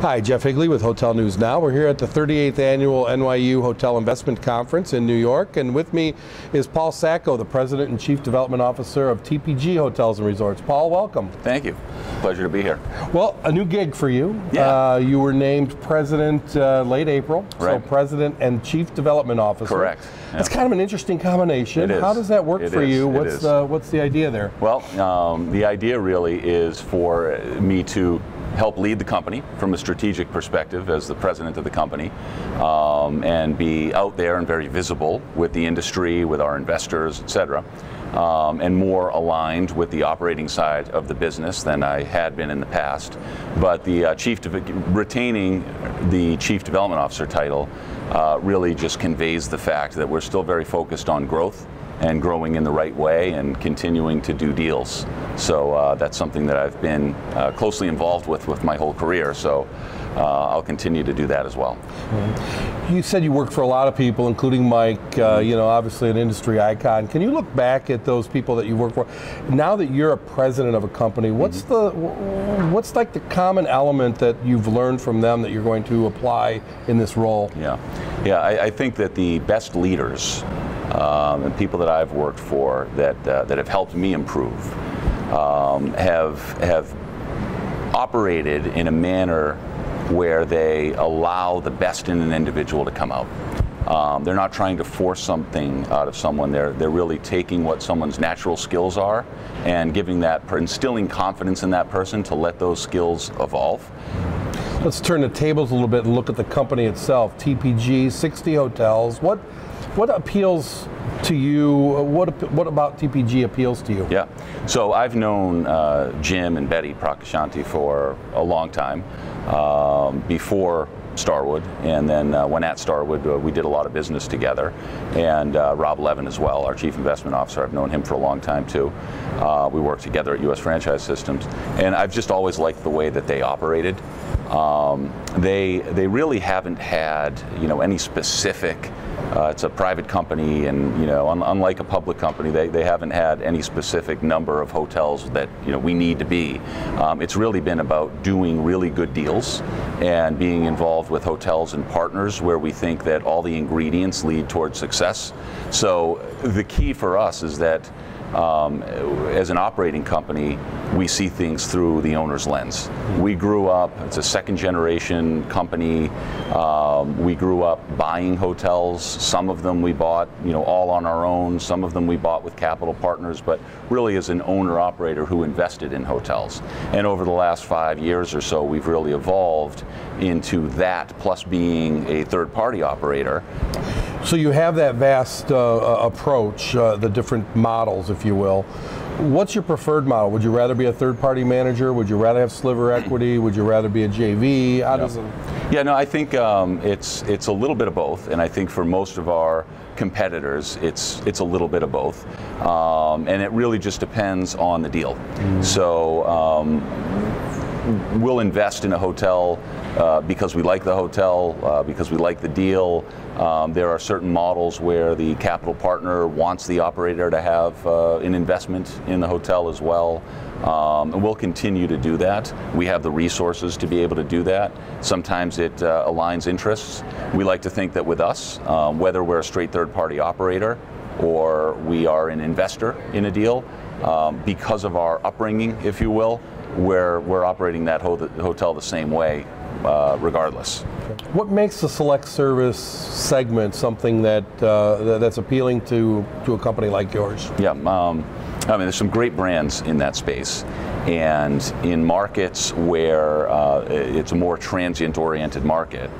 Hi, Jeff Higley with Hotel News Now. We're here at the 38th annual NYU Hotel Investment Conference in New York, and with me is Paul Sacco, the President and Chief Development Officer of TPG Hotels and Resorts. Paul, welcome. Thank you. Pleasure to be here. Well, a new gig for you. Yeah. Uh, you were named President uh, late April, right. so President and Chief Development Officer. Correct. That's kind of an interesting combination. It is. How does that work It for is. you? It What's is. the What's the idea there? Well, um, the idea really is for me to help lead the company from a strategic perspective as the president of the company um, and be out there and very visible with the industry, with our investors, et cetera. Um, and more aligned with the operating side of the business than I had been in the past. But the uh, chief, retaining the chief development officer title uh, really just conveys the fact that we're still very focused on growth and growing in the right way and continuing to do deals. So uh, that's something that I've been uh, closely involved with with my whole career. So uh, I'll continue to do that as well. You said you worked for a lot of people, including Mike. Uh, you know, obviously an industry icon. Can you look back at those people that you worked for? Now that you're a president of a company, what's the what's like the common element that you've learned from them that you're going to apply in this role? Yeah, yeah. I, I think that the best leaders um, and people that I've worked for that uh, that have helped me improve um, have have operated in a manner where they allow the best in an individual to come out. Um, they're not trying to force something out of someone. They're they're really taking what someone's natural skills are and giving that, instilling confidence in that person to let those skills evolve. Let's turn the tables a little bit and look at the company itself. TPG, 60 hotels. What what appeals to you? What what about TPG appeals to you? Yeah. So I've known uh, Jim and Betty Procaccianti for a long time, um, before Starwood, and then uh, when at Starwood, uh, we did a lot of business together. And uh, Rob Levin as well, our chief investment officer. I've known him for a long time too. Uh, we worked together at U.S. Franchise Systems, and I've just always liked the way that they operated. Um, they they really haven't had you know any specific. Uh, it's a private company, and you know, un- unlike a public company, they, they haven't had any specific number of hotels that you know we need to be. Um, it's really been about doing really good deals and being involved with hotels and partners where we think that all the ingredients lead towards success. So the key for us is that um, as an operating company, we see things through the owner's lens. We grew up, it's a second generation company. Um, we grew up buying hotels. Some of them we bought, you know, all on our own. Some of them we bought with capital partners, but really as an owner operator who invested in hotels. And over the last five years or so, we've really evolved into that, plus being a third party operator. So you have that vast uh, uh, approach, uh, the different models, if you will. What's your preferred model? Would you rather be a third-party manager? Would you rather have sliver equity? Would you rather be a JV? How does it? Yeah, no, I think um, it's it's a little bit of both, and I think for most of our competitors, it's it's a little bit of both, um, and it really just depends on the deal. So. Um, We'll invest in a hotel uh, because we like the hotel, uh, because we like the deal. Um, there are certain models where the capital partner wants the operator to have uh, an investment in the hotel as well. Um, and we'll continue to do that. We have the resources to be able to do that. Sometimes it uh, aligns interests. We like to think that with us, um, whether we're a straight third party operator or we are an investor in a deal, um, because of our upbringing, if you will, we're, we're operating that ho- hotel the same way uh, regardless. What makes the select service segment something that, uh, that's appealing to to a company like yours? Yeah, um, I mean, there's some great brands in that space. And in markets where uh, it's a more transient oriented market,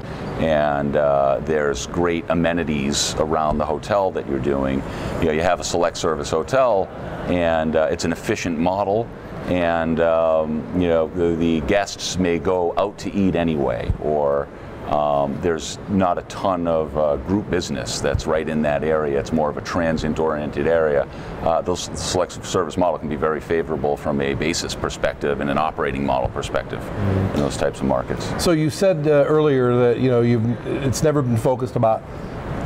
and uh, there's great amenities around the hotel that you're doing, you know, you have a select service hotel, and uh, it's an efficient model. And um, you know the, the guests may go out to eat anyway, or um, there's not a ton of uh, group business that's right in that area. It's more of a transient-oriented area. Uh, those select service model can be very favorable from a basis perspective and an operating model perspective in those types of markets. So you said uh, earlier that you know you've it's never been focused about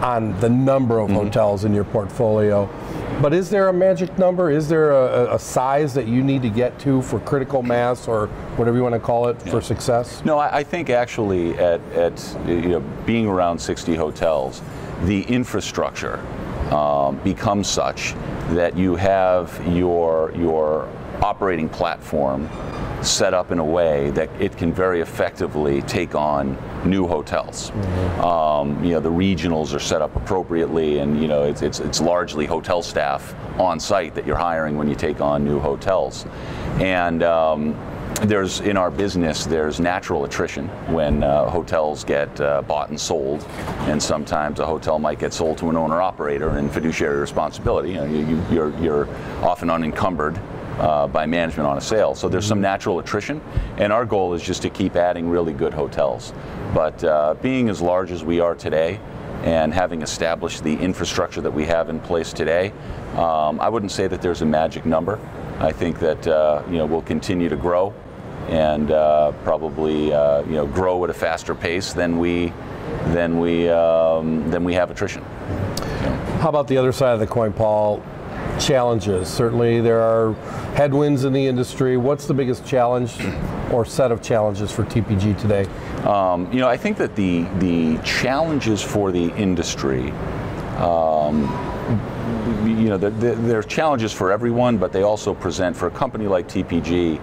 on the number of hotels in your portfolio. But is there a magic number? Is there a, a size that you need to get to for critical mass or whatever you want to call it for success? No, I, I think actually at, at you know being around 60 hotels, the infrastructure um, becomes such that you have your your operating platform set up in a way that it can very effectively take on new hotels. Um, you know, the regionals are set up appropriately, and you know, it's, it's, it's largely hotel staff on site that you're hiring when you take on new hotels. And um, there's in our business there's natural attrition when uh, hotels get uh, bought and sold and sometimes a hotel might get sold to an owner operator and fiduciary responsibility you know, you, you're, you're often unencumbered uh, by management on a sale. So there's some natural attrition, and our goal is just to keep adding really good hotels. But uh, being as large as we are today, and having established the infrastructure that we have in place today, um, I wouldn't say that there's a magic number. I think that uh, you know we'll continue to grow, and uh, probably uh, you know grow at a faster pace than we than we um, than we have attrition. How about the other side of the coin, Paul? Challenges. Certainly, there are headwinds in the industry. What's the biggest challenge or set of challenges for TPG today? Um, you know, I think that the the challenges for the industry. Um, you know, the, the, there are challenges for everyone, but they also present for a company like TPG.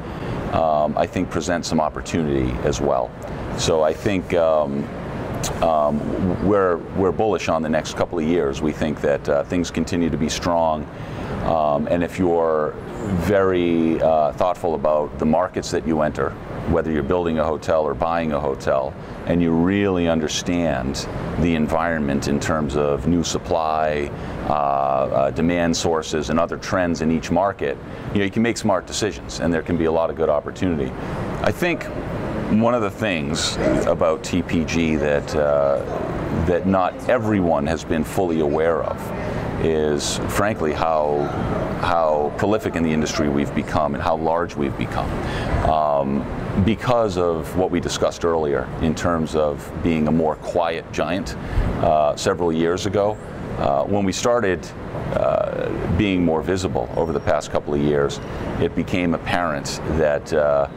Um, I think present some opportunity as well. So I think um, um, we're we're bullish on the next couple of years. We think that uh, things continue to be strong, um, and if you're very uh, thoughtful about the markets that you enter, whether you're building a hotel or buying a hotel, and you really understand the environment in terms of new supply, uh, uh, demand sources, and other trends in each market, you know you can make smart decisions, and there can be a lot of good opportunity. I think one of the things about TPG that uh, that not everyone has been fully aware of is frankly how how prolific in the industry we've become and how large we've become. Um, because of what we discussed earlier in terms of being a more quiet giant uh, several years ago uh, when we started uh, being more visible over the past couple of years it became apparent that uh,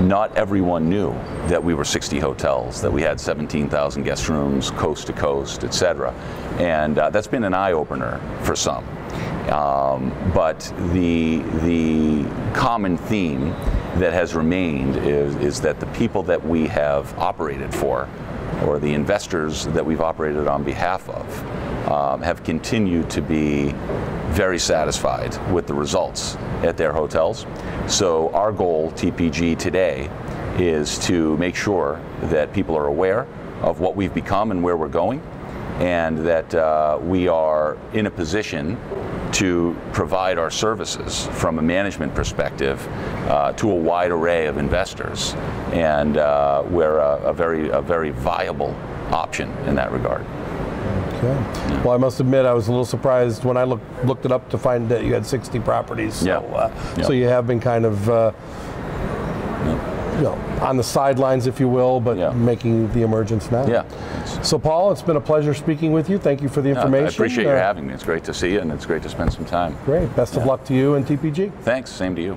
not everyone knew that we were 60 hotels, that we had 17,000 guest rooms, coast to coast, et cetera. And uh, that's been an eye opener for some. Um, but the, the common theme that has remained is, is that the people that we have operated for, or the investors that we've operated on behalf of, um, have continued to be very satisfied with the results at their hotels. So our goal, TPG today, is to make sure that people are aware of what we've become and where we're going, and that uh, we are in a position to provide our services from a management perspective uh, to a wide array of investors, and uh, we're a, a, very a very viable option in that regard. Okay. Well, I must admit, I was a little surprised when I looked looked it up to find that you had 60 properties. So, yeah. Uh, yeah. so you have been kind of. Uh, you know, on the sidelines, if you will, but Yeah. making the emergence now. Yeah. So, Paul, it's been a pleasure speaking with you. Thank you for the information. I appreciate you Uh, having me. It's great to see you, and it's great to spend some time. Great. Best of luck to you and TPG. Thanks. Same to you.